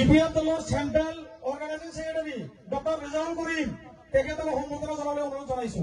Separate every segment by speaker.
Speaker 1: BPF দলৰ central organising secretary doctor Rezaul Karim তেখেতক সম্বোধনা জনাবলৈ অনুৰোধ জনাইছো।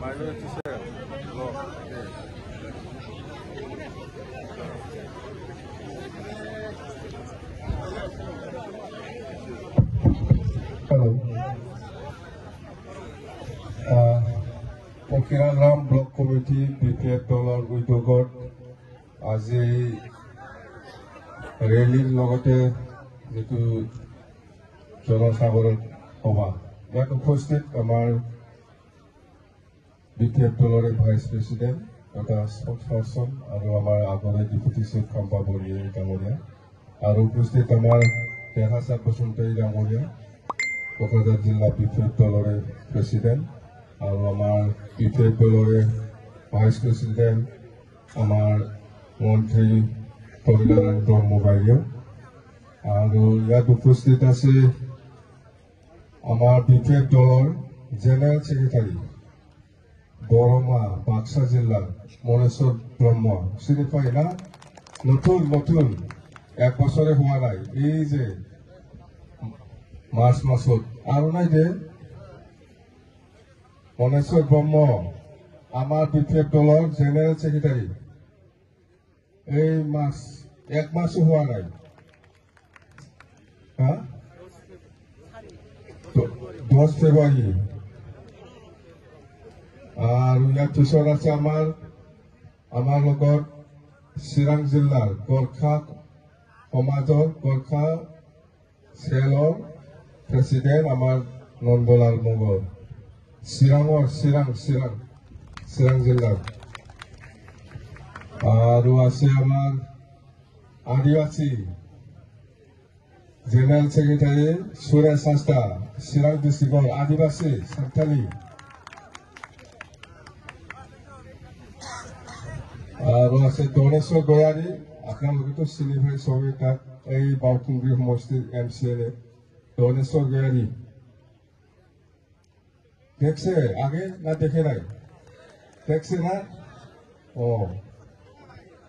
Speaker 2: Malu tu. Pakiragram block committee B P F দলৰ উদ্যোগত আজি ৰেলীৰ লগতে যিটো জনসাগৰৰ সভা ইয়াত উপস্থিত আমাৰ বি পি এফ দলৰে ভাইচ প্ৰেচিডেণ্ট তথা স্পৰ্টছ পাৰ্চন আৰু আমাৰ আগৰে ডেপুটি চিফ খাম্পা বৰগোহাঁই ডাঙৰীয়া আৰু উপস্থিত আমাৰ দেহাচাঁদ বসুমতাৰী ডাঙৰীয়া কোকৰাঝাৰ জিলা বি পি এফ দলৰে প্ৰেচিডেণ্ট আৰু আমাৰ বি পি এফ দলৰে ভাইচ প্ৰেচিডেণ্ট আমাৰ মন্ত্ৰী কবিৰাজ মোবাইলিও আৰু ইয়াত উপস্থিত আছে আমাৰ বি পি এফ দলৰ জেনেৰেল ছেক্ৰেটাৰী বৰমা, বাক্সা জিলাৰ মনেশ্বৰ ব্ৰহ্ম। চিনি পাই না? নতুন নতুন, এক বছৰে হোৱা নাই। এই যে মাৰ্চ মাছত আৰু নাই যে মনেশ্বৰ ব্ৰহ্ম, আমাৰ বি পি এফ দলৰ এই মাছ, এক মাছো হোৱা নাই। হা? দহ ফেব্ৰুৱাৰী। আৰু ইয়াৰ পিছত আছে আমাৰ আমাৰ লগত চিৰাং জিলাৰ গোৰ্খা সমাজৰ, গোৰ্খা চেলৰ প্ৰেচিডেণ্ট আমাৰ নন্দলাল মোগল চিৰাঙৰ চিৰাং চিৰাং চিৰাং জিলাৰ আৰু আছে আমাৰ আদিবাসী জেনেৰেল ছেক্ৰেটাৰী সুৰেশ হাঁসদা চিৰাং ডিষ্ট্ৰিক্টৰ আদিবাসী সান্থালী আৰু আছে দনেশ্বৰ গয়াৰী আপোনালোকেতো চিনি পাই চবে তাক এই বাউকুংগুৰি সমষ্টিৰ M C L A Daneswar Goyary দেখছে আগে না দেখে নাই দেখছে না ও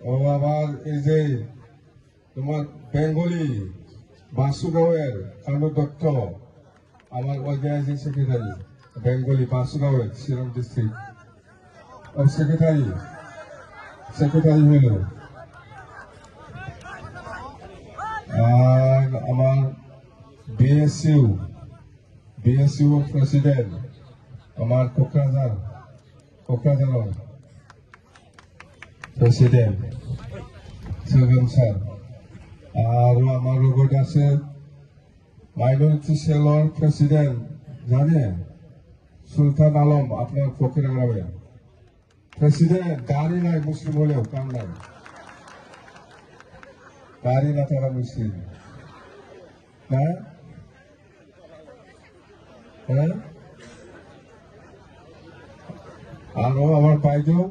Speaker 2: ও আবার এই যে তোমার বেঙ্গলি বাসুগাঁওয়ের কানু দত্ত আমার organising secretary Bengali বাসুগাঁওয়ের Shillong district ও সেক্রেটারি সেক্রেটারি হইল আর আমার বিএসইউ বিএসইউ প্রেসিডেন্ট আমার কোকরাঝার কোকরাঝারের প্রেসিডেন্ট সেভেন স্যার আৰু আমাৰ লগত আছে মাইনৰিটি চেলৰ প্ৰেচিডেণ্ট জানে চুলতান আলম আপোনাৰ ফকিৰাগ্ৰামে প্ৰেচিডেণ্ট গাড়ী নাই মুছলিম হলেও কাম নাই গাড়ী নাথাকা মুছলিম না হ্যাঁ আৰু আমাৰ বাইদেউ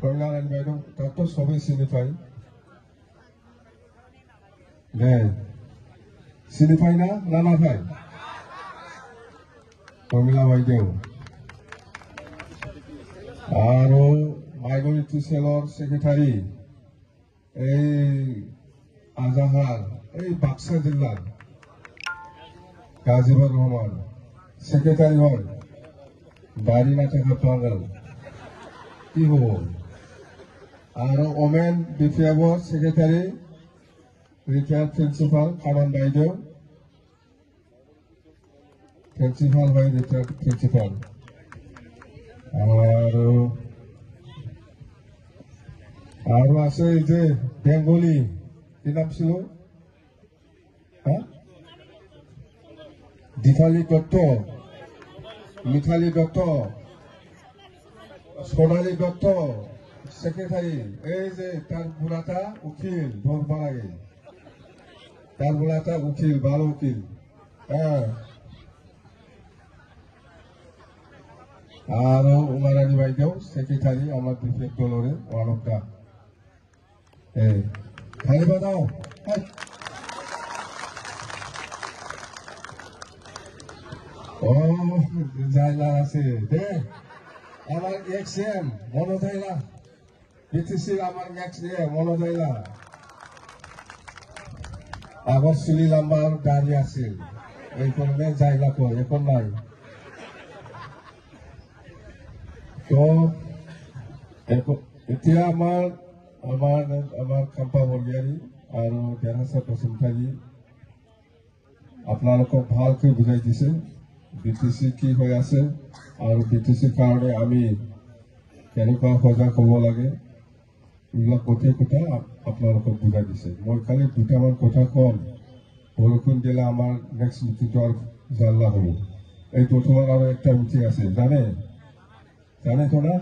Speaker 2: কল্যাণ বাইদেউ তাতো সবেই চিনি নে। পাই না না না পাই কমিলা বাইদেউ আৰু মাইনৰিটি চেলৰ ছেক্ৰেটাৰী এই আজাহাৰ এই বাক্সা জিলাৰ গাজিবুৰ ৰহমান ছেক্ৰেটাৰী হ'ল বাৰী নাথাকা পাগল হ'ব আৰু ওমেন বিপিএফৰ ছেক্ৰেটাৰী ৰিটায়াৰ্ড প্ৰিন্সিপাল কানন বাইদেউ প্ৰিন্সিপাল হয় ৰিটায়াৰ্ড প্ৰিন্সিপাল আৰু আৰু আছে এই যে বেংগলী কি নাম ছিল? হা দীপালী দত্ত। মিথালী দত্ত। সোণালী দত্ত, সেক্রেটারি, এই যে তার বুড়াটা উকিল ধরবা লাগে তার বুড়াটা উকিল ভালো উকিল। হ্যাঁ। আর উমারানী বাইদেউ সেক্রেটারি আমার বিপেক দলরে দা খালি বাদাও ও জায়গা আছে, দে। আমার এক্স এম মনে যায় না বিটিসির আমার এক্স এম মনে যায় না আগর চুলি লাম্বার দাঁড়ি আছিল এই কারণে জায়গা কই এখন নাই তো এখন- এতিয়া আমাৰ আমাৰ আমাৰ খাম্পা বৰগিয়াৰী আৰু দেৰহাছা বসুমতাৰী আপোনালোকক ভালকৈ বুজাই দিছে বি টি চি কি হৈ আছে আৰু বি টি চিৰ কাৰণে আমি কেনেকুৱা সজাগ হ'ব লাগে এইবিলাক গোটেই কথা আপ- আপোনালোকক বুজাই দিছে। মই খালি দুটামান কথা কম। বৰষুণ দিলে আমাৰ নেক্সট মিটিংটো আৰু জাল্লা হ'ব। এই বৰ্তমান আৰু একটা মিটিং আছে। জানে? জানে না